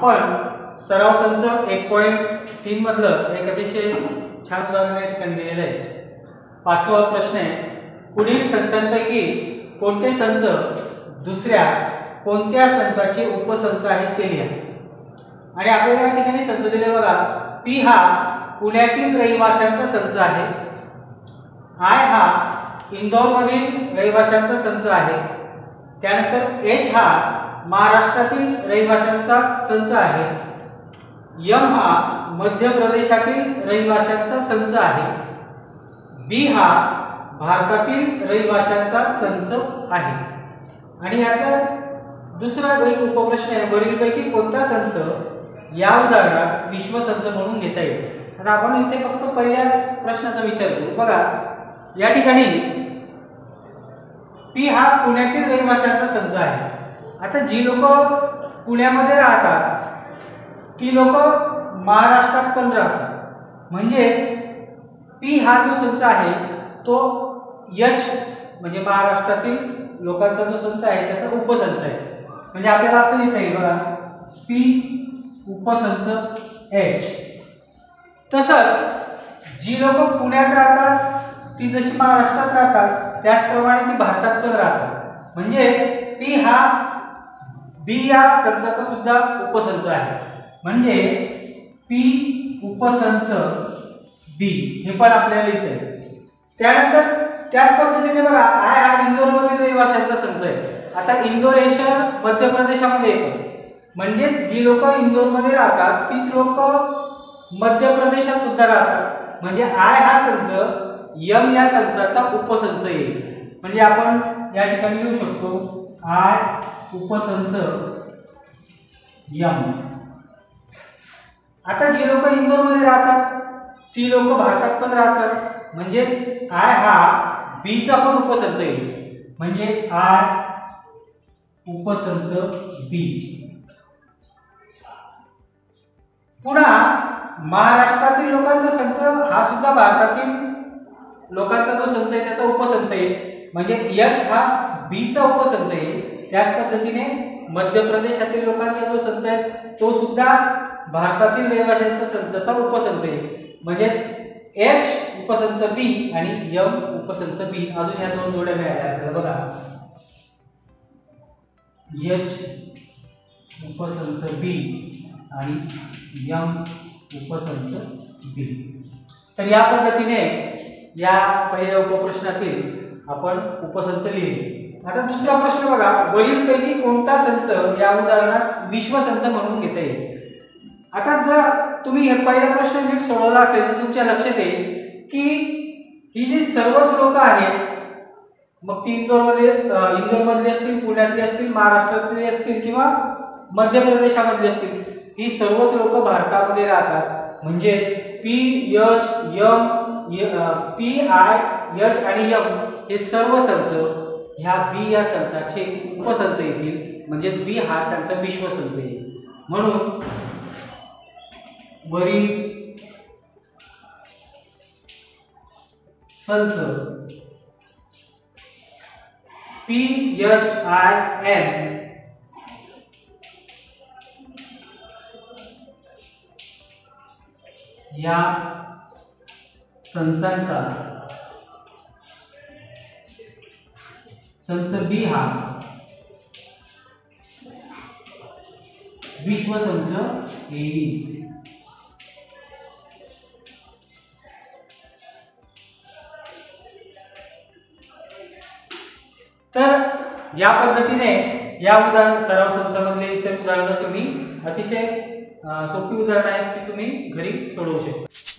आपण सराव संच एक पॉईंट तीन मधलं एक अतिशय छान उदाहरण या ठिकाणी दिलेलं आहे. पाचवा प्रश्न आहे पुढील संचांपैकी कोणते संच दुसऱ्या कोणत्या संचाचे उपसंच आहेत ते लिहा. आणि आपल्याला या ठिकाणी संच दिले बघा पी हा पुण्यातील रहिवाशांचा संच आहे. आय हा इंदौरमधील रहिवाशांचा संच आहे. त्यानंतर एच हा महाराष्ट्रातील रहिवाशांचा संच आहे. यम हा मध्य प्रदेशातील रहिवाशांचा संच आहे. बी हा भारतातील रहिवाशांचा संच आहे. आणि यातला दुसरा एक उपप्रश्न आहे. वरीलपैकी कोणता संच? या उदाहरणात विश्वसंच म्हणून घेता येईल. आता आपण इथे फक्त पहिल्या प्रश्नाचा विचार करू. बघा या ठिकाणी पी हा पुण्यातील रहिवाशांचा संच आहे. आता जी लोक पुण्यामध्ये राहतात ती लोक महाराष्ट्रात पण राहतात. म्हणजेच पी हा जो संच आहे तो यच म्हणजे महाराष्ट्रातील लोकांचा जो संच आहे त्याचा उपसंच आहे. म्हणजे आपल्याला असं लिहिता येईल बघा पी उपसंच एच तसंच जी लोक पुण्यात राहतात ती जशी महाराष्ट्रात राहतात त्याचप्रमाणे ती भारतात पण राहतात. म्हणजेच पी हा बी या संचाचा सुद्धा उपसंच आहे. म्हणजे पी उपसंच बी हे पण आपल्याला इथे त्यानंतर त्याच पद्धतीने बघा आय हा इंदोरमधील रहिवाशांचा संच आहे. आता इंदोर हे शहर मध्य प्रदेशामध्ये येतं. म्हणजेच जी लोक इंदोरमध्ये राहतात तीच लोक मध्य प्रदेशात सुद्धा राहतात. म्हणजे आय हा संच यम या संचाचा उपसंच येईल. म्हणजे आपण या ठिकाणी लिहू शकतो आय उपसंच यम. आता जी लोक इंदोरमध्ये राहतात ती लोक भारतात पण राहतात. म्हणजेच आय हा बीचा पण उपसंच येईल म्हणजे आय उपसंच बी पुन्हा महाराष्ट्रातील लोकांचा संच हा सुद्धा भारतातील लोकांचा जो संच आहे त्याचा उपसंच आहे. म्हणजे यच हा बीचा उपसंच आहे. त्याच पद्धतीने मध्य प्रदेशातील लोकांचा जो संच आहे तो सुद्धा भारतातील रहिवाशांचा संचाचा उपसंच आहे. म्हणजेच एच उपसंच बी आणि यम उपसंच बी अजून या दोन जोड्या मिळाल्या आपल्याला. बघा. एच उपसंच बी आणि यम उपसंच बी तर या पद्धतीने या पहिल्या उपप्रश्नातील आपण उपसंच लिहिले. आता दुसरा प्रश्न बघा. वरीलपैकी कोणता संच या उदाहरणात विश्वसंच म्हणून घेता येईल? आता जर तुम्ही हे पहिला प्रश्न नीट सोडवला असेल तर तुमच्या लक्षात येईल की ही जी सर्वच लोक आहेत मग ती इंदोरमध्ये इंदोरमधली असतील पुण्यातली असतील महाराष्ट्रातली असतील किंवा मध्य प्रदेशामधली असतील ही सर्वच लोक भारतामध्ये राहतात. म्हणजे P H M P I H आणि यम हे सर्व संच. ह्या बी या संचाचे उपसंच येतील. म्हणजेच बी हा त्यांचा विश्वसंच येईल. म्हणून वरील संच पी एच आय एम या संचांचा संच बी हा. विश्वसंच येईल तर या पद्धतीने या उदाहरण सराव संचामधले इतर उदाहरणं तुम्ही अतिशय सोपी उदाहरणं आहेत ती तुम्ही घरी सोडवू शकता.